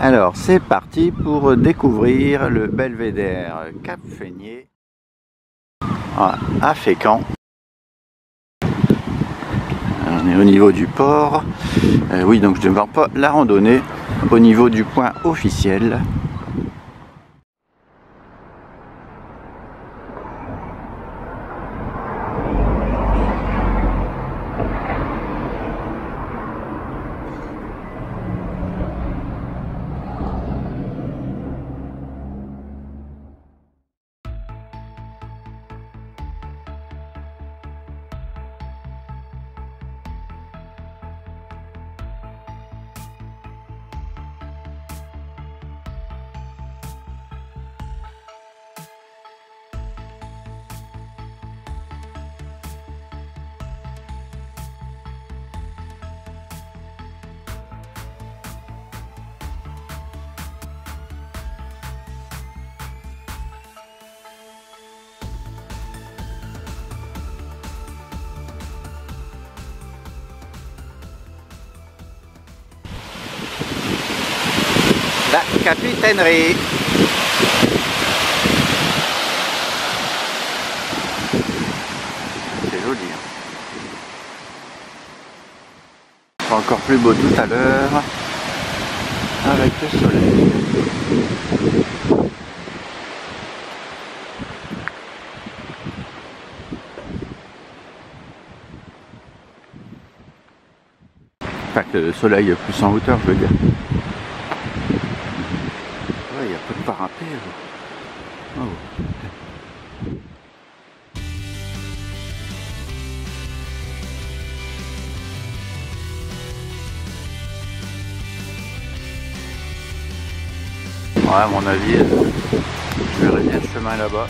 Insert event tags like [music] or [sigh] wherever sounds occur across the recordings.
Alors c'est parti pour découvrir le belvédère Cap Feigné à Fécamp. On est au niveau du port. Euh, oui, donc je ne vends pas la randonnée au niveau du point officiel. La capitainerie. C'est joli. Hein. Encore plus beau tout à l'heure avec le soleil. Enfin que le soleil plus en hauteur, je veux dire. Parapet. Oh. Ouais, à mon avis, je verrai bien le chemin là-bas.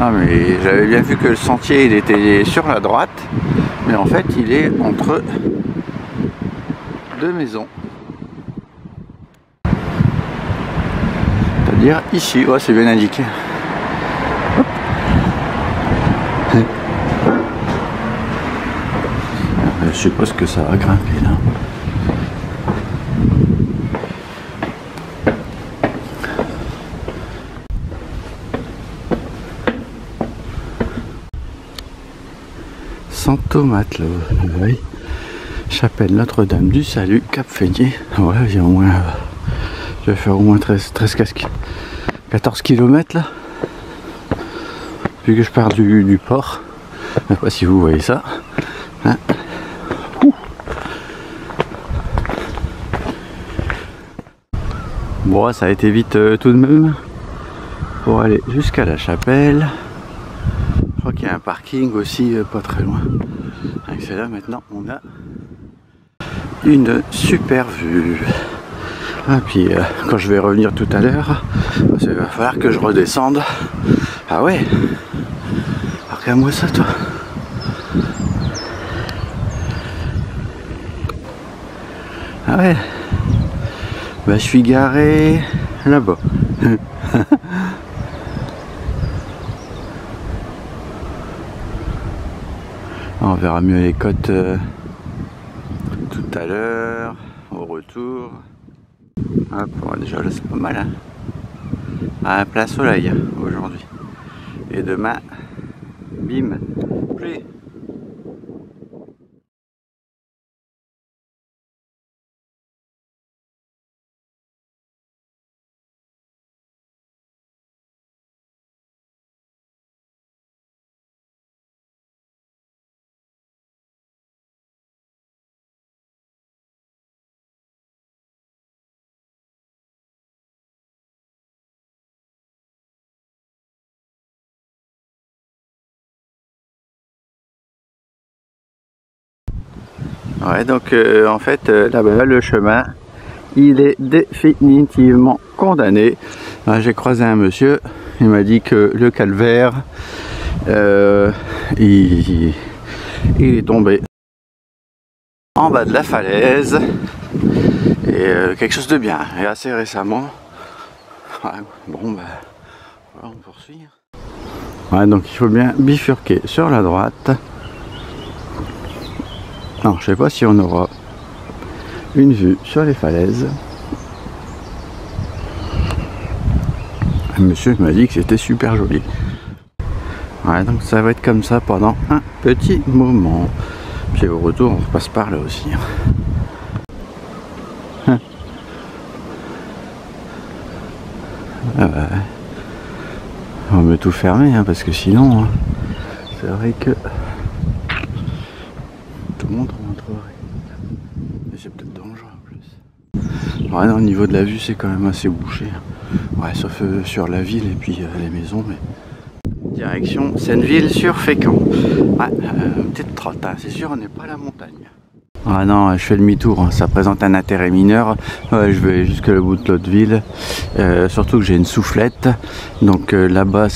Non mais j'avais bien vu que le sentier il était sur la droite, mais en fait il est entre deux maisons. C'est-à-dire ici, oh, c'est bien indiqué. Je sais que ça va grimper là. Santo Matelot, oui. Chapelle Notre-Dame du Salut, Cap Feigné. Ouais, il au moins. Je vais faire au moins 13, 13 14 km là. Vu que je pars du, du port. Je sais pas si vous voyez ça. Hein bon, ça a été vite euh, tout de même. Pour aller jusqu'à la chapelle. Y a un parking aussi euh, pas très loin. Avec celle-là maintenant on a une super vue. Ah puis euh, quand je vais revenir tout à l'heure, il va falloir que je redescende. Ah ouais Regarde-moi ça toi Ah ouais Bah je suis garé là-bas. [laughs] On verra mieux les côtes euh, tout à l'heure. au retour. Hop, déjà là c'est pas mal. Hein à plein soleil aujourd'hui. Et demain, bim, pluie. Donc euh, en fait, euh, là-bas, le chemin, il est définitivement condamné. J'ai croisé un monsieur, il m'a dit que le calvaire, euh, il, est tombé en bas de la falaise et quelque chose de bien et assez récemment. bon, bah, on poursuit. Ouais, donc il faut bien bifurquer sur la droite. Non, je sais pas si on aura une vue sur les falaises. Monsieur m'a dit que c'était super joli. Ouais, donc ça va être comme ça pendant un petit moment. Puis au retour, on repasse par là aussi. Ah on va tout fermer hein, parce que sinon, hein, c'est vrai que montre Et c'est peut-être dangereux en Ouais, au niveau de la vue, c'est quand même assez bouché. Sauf euh, sur la ville et puis euh, les maisons. Mais... Direction Seineville sur Fécamp. Ouais, euh, petite trotte, c'est sûr, on n'est pas à la montagne. Ah non, je fais demi-tour, hein. ça présente un intérêt mineur. je vais jusque le bout de l'autre ville. surtout que j'ai une soufflette. Donc là-bas,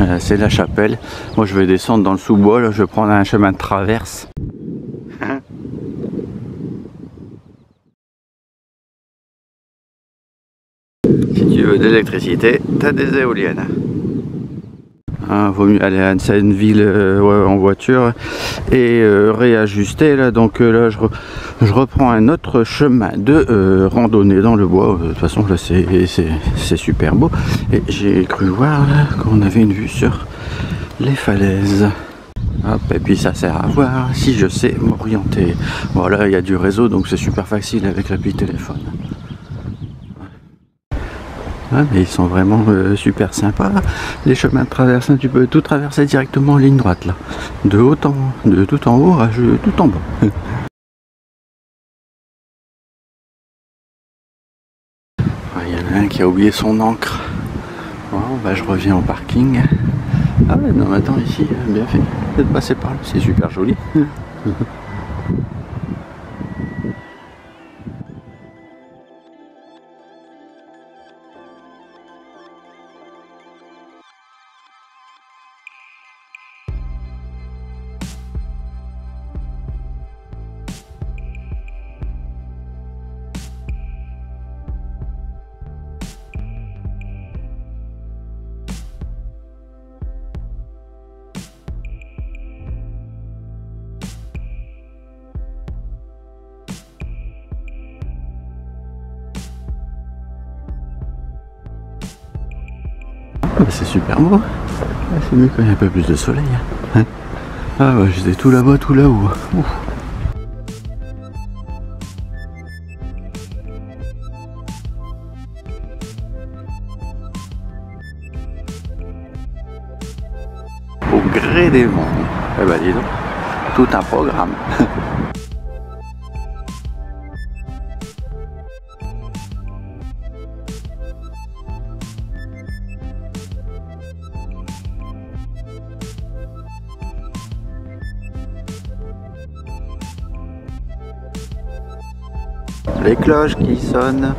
euh, c'est la chapelle. Moi je vais descendre dans le sous-bois, je vais prendre un chemin de traverse. si tu veux de l'électricité, t'as des éoliennes. Hein, vaut mieux aller à une ville euh, en voiture et euh, réajuster là. Donc là je, je, reprends un autre chemin de randonnée dans le bois. De toute façon là c'est super beau. Et j'ai cru voir qu'on avait une vue sur les falaises. Hop, et puis ça sert à voir si je sais m'orienter. Voilà il y a du réseau donc c'est super facile avec l'appli téléphone mais ils sont vraiment euh, super sympas. Les chemins de traverse, tu peux tout traverser directement en ligne droite là. De haut en de tout en haut à tout en bas. [laughs] Il y en a un qui a oublié son encre. Bon, bah, je reviens au parking. Ah ouais, non, attends, ici, bien fait de passer par là, c'est super joli. [laughs] c'est super beau. Ah, c'est mieux quand il y a un peu plus de soleil. Hein. ah ouais, j'étais tout là-bas, tout là-haut. Au gré des vents. Eh ben dis donc, tout un programme. [laughs] les cloches qui sonnent.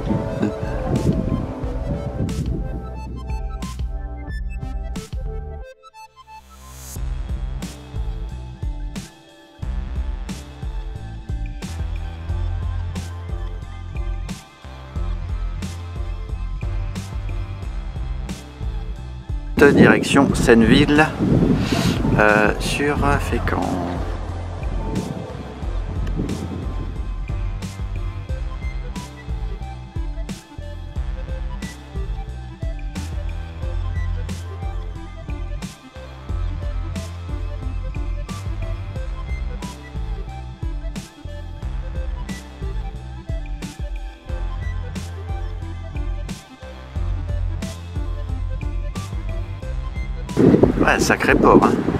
Direction Seineville euh, sur Fécamp. Ouais, sacré port. Hein.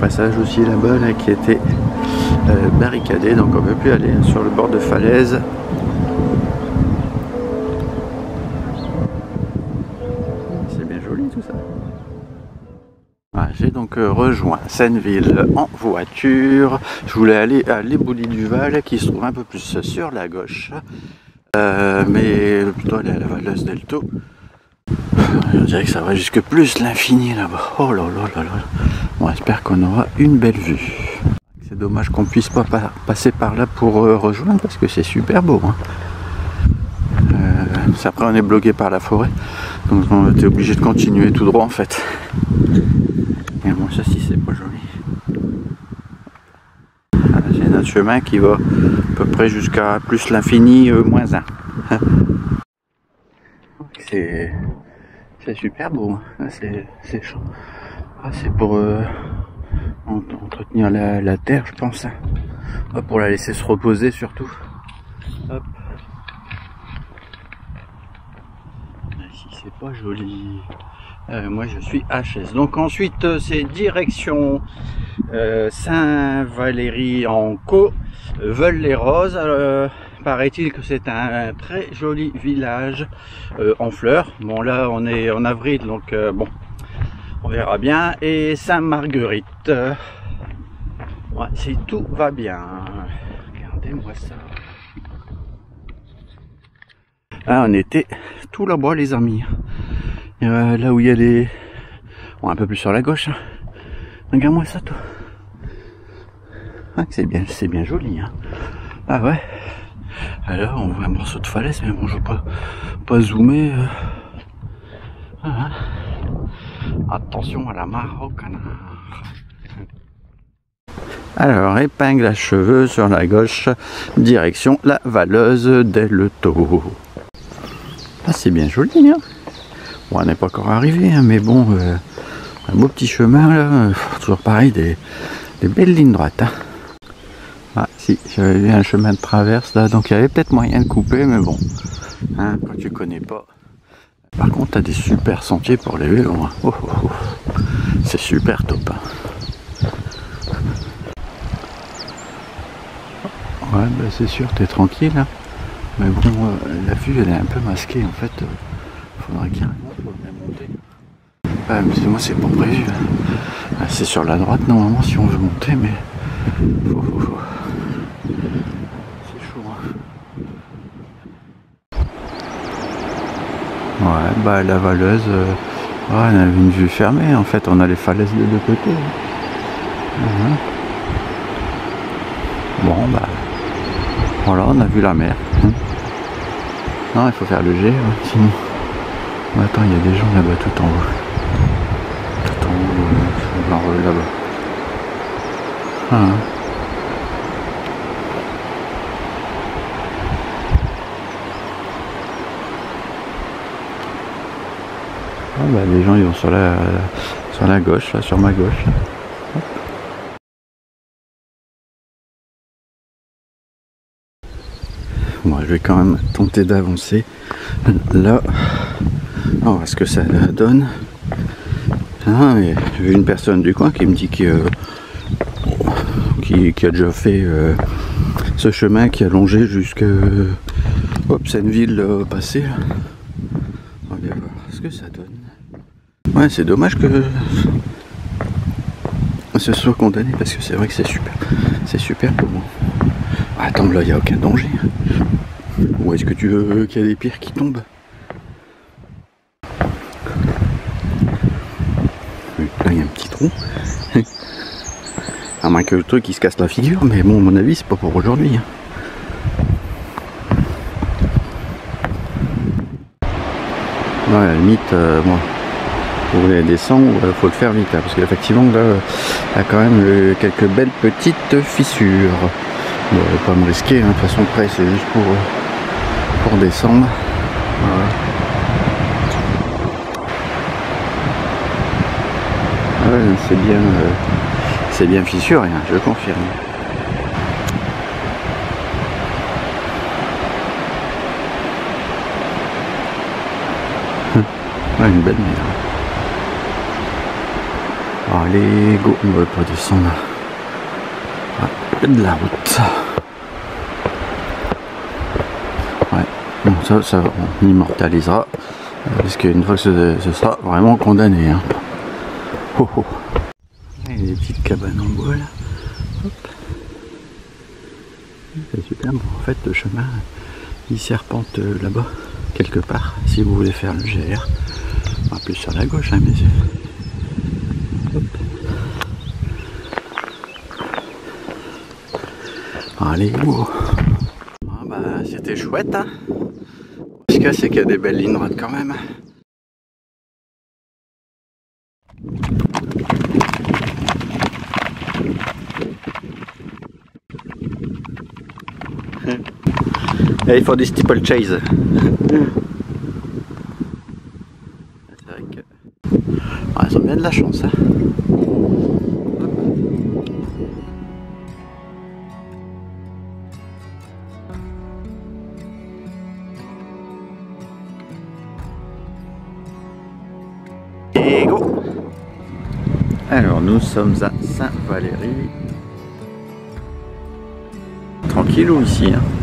Passage aussi là-bas là, qui était euh, barricadé, donc on ne peut plus aller sur le bord de falaise. C'est bien joli tout ça. J'ai donc euh, rejoint Seineville en voiture. Je voulais aller à l'Éboulis du Val qui se trouve un peu plus sur la gauche. Euh, mais plutôt aller à la Valleuse d'Elto. Je dirais que ça va jusque plus l'infini là-bas. Oh là là là là. On espère qu'on aura une belle vue. C'est dommage qu'on puisse pas passer par là pour euh, rejoindre parce que c'est super beau. Hein. Euh, après on est bloqué par la forêt. Donc on était obligé de continuer tout droit en fait. Et bon ça si c'est pas joli. C'est notre chemin qui va à peu près jusqu'à plus l'infini euh, moins 1. [laughs] c'est super beau, hein. c'est chaud. Ah, c'est pour euh, entretenir la, terre, je pense. Pour la laisser se reposer surtout. Hop. Ici, c'est pas joli. Euh, moi, je suis HS. Donc ensuite, euh, c'est direction Saint-Valéry en Co. Veulent les roses. Paraît-il que c'est un, très joli village en fleurs. Bon, là, on est en avril, donc bon, on verra bien. Et Saint-Marguerite. Ouais, si tout va bien. Regardez-moi ça. Ah, on était tout là-bas, les amis. là où il y a les... Bon, un peu plus sur la gauche. Hein. Regarde-moi ça, toi. Ah, c'est bien, c'est bien joli. Hein. Ah ouais. Alors, on voit un morceau de falaise, mais bon, je veux pas, pas zoomer. Euh. Ah, hein. Attention à la mare. Alors, épingle à cheveux sur la gauche, direction la Valeuse d'Elto. Ah, c'est bien joli, hein On n'est pas encore arrivé, hein, mais bon, euh, un beau petit chemin, là, toujours pareil, des, belles lignes droites. Hein. Ah, si, j'avais vu un chemin de traverse, là, donc il y avait peut-être moyen de couper, mais bon, hein, quand tu connais pas. Par contre, t'as des super sentiers pour les vélos. Hein. Oh, oh, oh. C'est super top. Hein. Ouais, bah c'est sûr, t'es tranquille. Hein. Mais bon, euh, la vue, elle est un peu masquée. En fait, euh, faudrait carrément monter. Ah, mais moi, c'est pas prévu. Ah, c'est sur la droite, normalement, si on veut monter, mais... Ouais, bah la valeuse, euh, on a une vue fermée en fait, on a les falaises de deux côtés. Mhm. Bon bah voilà, on a vu la mer. Mhm. Non, il faut faire le jet, hein, sinon. attends, il y a des gens là-bas tout en haut. Tout en haut, euh, là-bas. Ah, Ah, bah, les gens ils vont sur la, sur la gauche, là, sur ma gauche. Bon, je vais quand même tenter d'avancer. Là, on va ce que ça donne. Ah, j'ai une personne du coin qui me dit que, qui, a déjà fait euh, ce chemin qui a longé jusqu'à c'est une ville passée. Regardez. ce que ça donne. C'est dommage que ce soit condamné parce que c'est vrai que c'est super. C'est super pour moi. Ah, attends, là, il n'y a aucun danger. Ou est-ce que tu veux qu'il y ait des pierres qui tombent? Là, il y a un petit trou. [laughs] À moins que le truc il se casse la figure, mais bon, à mon avis, c'est pas pour aujourd'hui. Hein. Ouais, à la limite, euh, moi, vous voulez descendre, il euh, faut le faire vite, hein, parce qu'effectivement, là, il y a quand même euh, quelques belles petites fissures. Bon, je vais pas me risquer, hein, de toute façon, près, c'est juste pour, pour descendre. Voilà. Ah ouais, c'est bien, bien fissuré, hein, je confirme. Ouais, une belle. Allez, go, on va pas descendre. Ouais, de la route. Ouais, bon, ça, ça, on immortalisera. Parce qu'une fois que ce, sera vraiment condamné. Oh, oh. Il y a des petites cabanes en bois là. C'est super. Bon, en fait, le chemin, il serpente euh, là-bas, quelque part, si vous voulez faire le GR. Enfin, plus sur la gauche, hein, mais. Allez, go ah bah, C'était chouette, hein Ce que c'est qu'il y a des belles lignes droites quand même. Et il faut des steeple chase. ils ont bien de la chance. Hein. Nous sommes à Saint-Valéry. Tranquillou ici. Hein?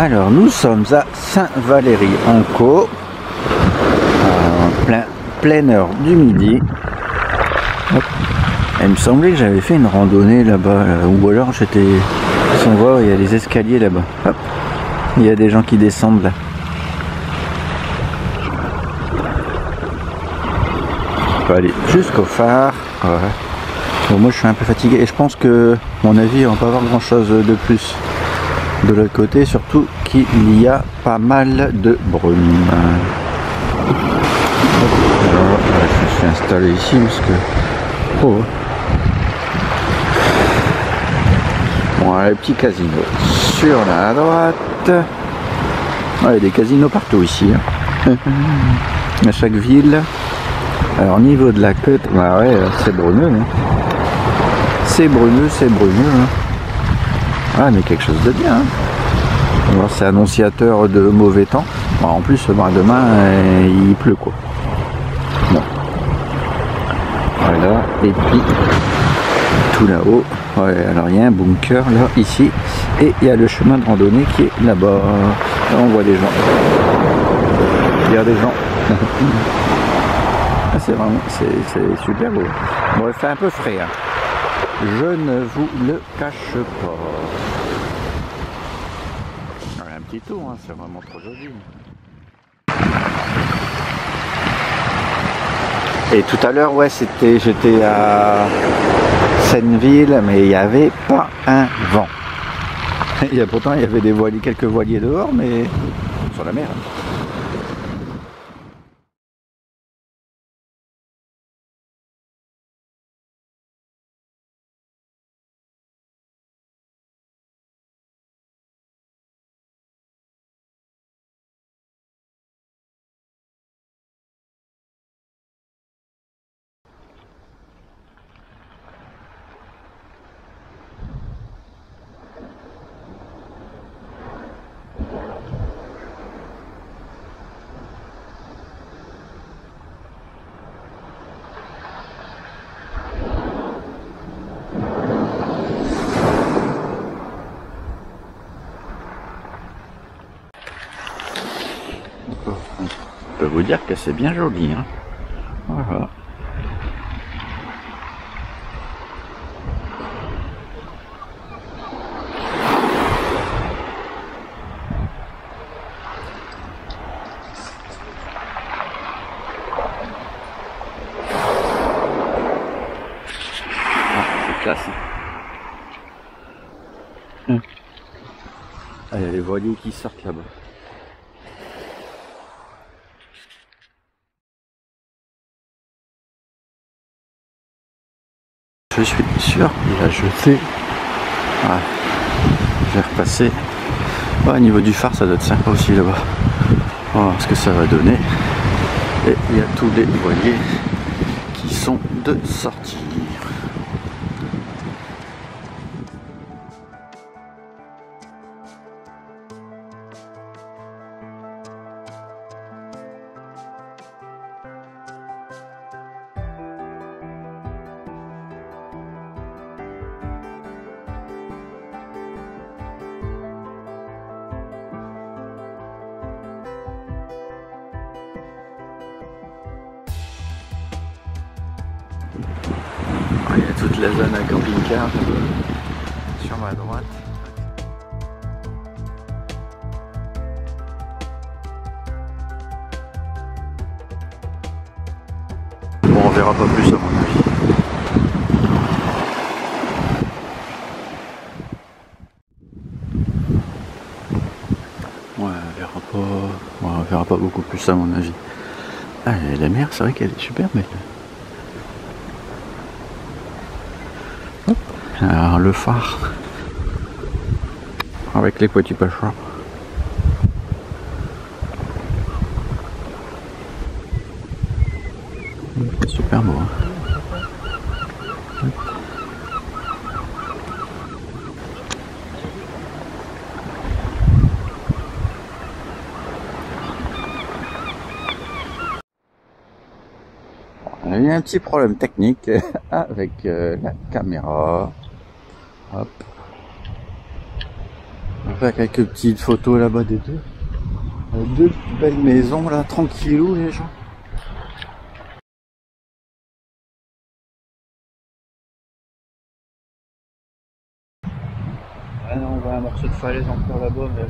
Alors nous sommes à Saint-Valéry en plein, pleine heure du midi. Il me semblait que j'avais fait une randonnée là-bas, ou alors j'étais. Si on voit, il y a les escaliers là-bas. Il y a des gens qui descendent là. On peut aller jusqu'au phare. moi je suis un peu fatigué et je pense que, mon avis, on va pas avoir grand chose de plus de l'autre côté, surtout qu'il y a pas mal de brume. Alors, je me suis installé ici parce que... Oh. Bon, les petits casinos sur la droite. il y a des casinos partout ici. Hein. [laughs] à chaque ville. Alors au niveau de la côte, bah ouais, c'est. Hein. C'est bruneux, c'est bruneux. Hein. Ah, mais quelque chose de bien. Hein. C'est annonciateur de mauvais temps. en plus, bah, demain, euh, il pleut quoi. Bon. Voilà. Et puis, tout là-haut. Ouais, alors il y a un bunker là, ici. Et il y a le chemin de randonnée qui est là-bas. Là, on voit des gens. Il y a des gens. [laughs] Ah, c'est vraiment, c'est super beau. Bon, il fait un peu frais. Hein. Je ne vous le cache pas. Un petit tour, c'est vraiment trop joli. Et tout à l'heure, ouais, c'était, j'étais à Seineville, mais il n'y avait pas un vent. [laughs] A, pourtant, il y avait des voiliers, quelques voiliers dehors, mais sur la mer. Peux vous dire que c'est bien joli. Hein. Voilà. Ah, il y a les voiliers qui sortent là-bas. Je suis sûr qu'il a jeté. Je vais repasser. au niveau du phare, ça doit être sympa aussi là-bas. Voir ce que ça va donner. Et il y a tous les voiliers qui sont de sortie. Pas. Ouais, on verra pas beaucoup plus à mon avis. Ah, la mer, c'est vrai qu'elle est super belle. Alors, le phare avec les petits pêcheurs. Super beau. Hein. Un petit problème technique [laughs] avec euh, la caméra. Hop. On va faire quelques petites photos là-bas des deux. Euh, deux belles maisons là, tranquillou les gens. On voit un morceau de falaise encore là-bas, mais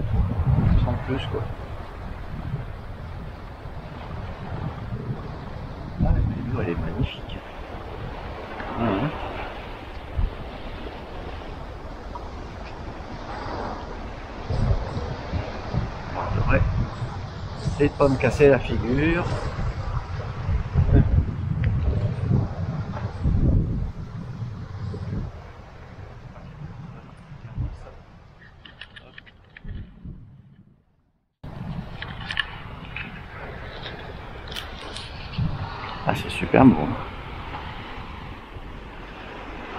sans plus quoi. Elle est magnifique. Ah, Essaye de pas me casser la figure. Ah c'est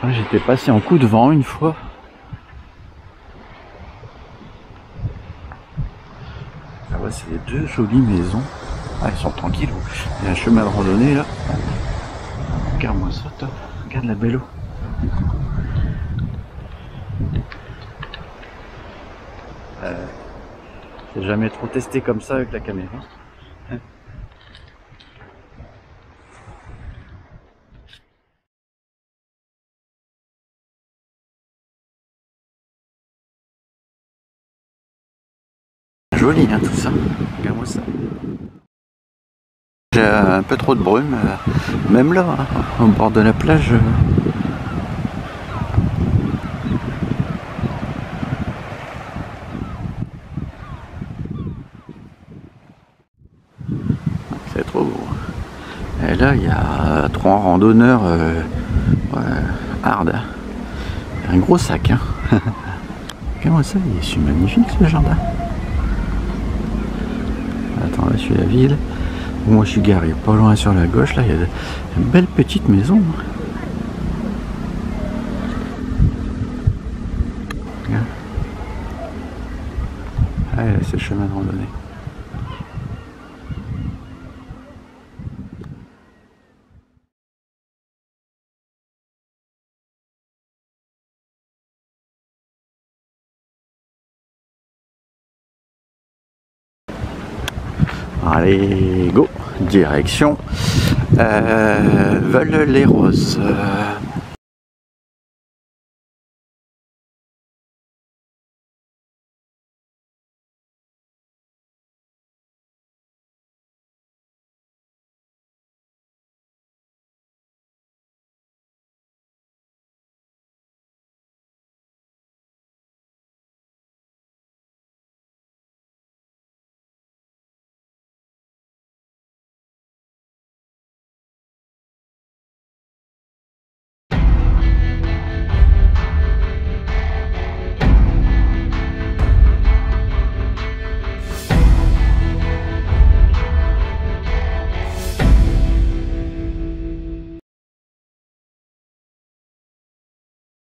Ah, j'étais passé en coup de vent une fois. c'est deux jolies maisons. Ah, ils sont tranquilles. Il y a un chemin de randonnée là. Regarde-moi ça, toi. Regarde la belle eau. Euh, J'ai jamais trop testé comme ça avec la caméra. Hein, tout ça. J'ai un peu trop de brume, euh, même là, hein, au bord de la plage. C'est trop beau. Et là, il y a trois randonneurs euh, hard. Hein. Un gros sac. Hein. [laughs] Regarde-moi ça, il est magnifique ce jardin. Attends, là, je suis la ville. Moi, je suis garé pas loin sur la gauche. Là, il y a une belle petite maison. Ah, c'est le chemin de randonnée. Allez, go Direction euh, Veulent les roses.